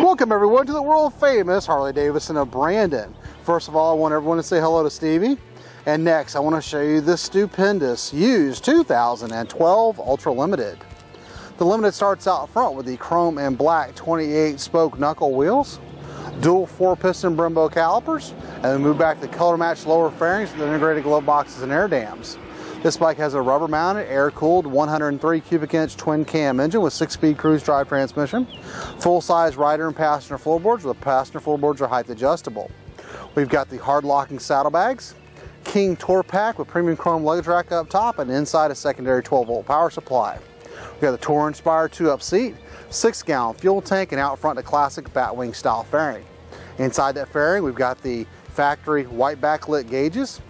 Welcome everyone to the world famous Harley Davidson of Brandon. First of all, I want everyone to say hello to Stevie. And next, I want to show you this stupendous used 2012 Ultra Limited. The Limited starts out front with the chrome and black 28 spoke knuckle wheels, dual four piston Brembo calipers, and then move back to color matched lower fairings with integrated glove boxes and air dams. This bike has a rubber mounted, air cooled 103 cubic inch twin cam engine with six speed cruise drive transmission, full size rider and passenger floorboards with passenger floorboards are height adjustable. We've got the hard locking saddlebags, King Tour Pack with premium chrome luggage rack up top and inside a secondary 12 volt power supply. We've got the Tour Inspire 2 up seat, 6 gallon fuel tank, and out front a classic Batwing style fairing. Inside that fairing, we've got the factory white backlit gauges,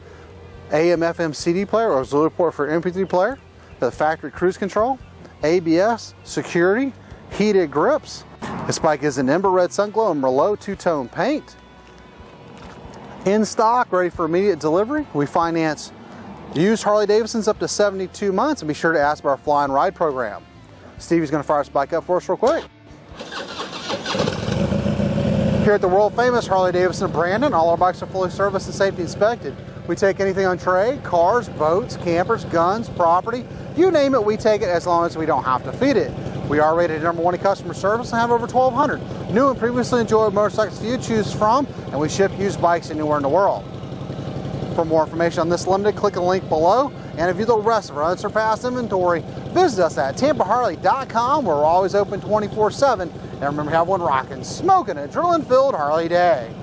AM FM CD player or auxiliary port for MP3 player, the factory cruise control, ABS, security, heated grips. This bike is an Ember Red Sunglow and Merlot two-tone paint. In stock, ready for immediate delivery. We finance used Harley Davidsons up to 72 months and be sure to ask about our fly and ride program. Stevie's gonna fire this bike up for us real quick. Here at the world famous Harley Davidson Brandon, all our bikes are fully serviced and safety inspected. We take anything on trade, cars, boats, campers, guns, property, you name it, we take it as long as we don't have to feed it. We are rated number one in customer service and have over 1,200 new and previously enjoyed motorcycles for you to choose from, and we ship used bikes anywhere in the world. For more information on this limited, click the link below and view the rest of our unsurpassed inventory. Visit us at tampaharley.com where we're always open 24 7. And remember, have one rocking, smoking, adrenaline filled Harley Day.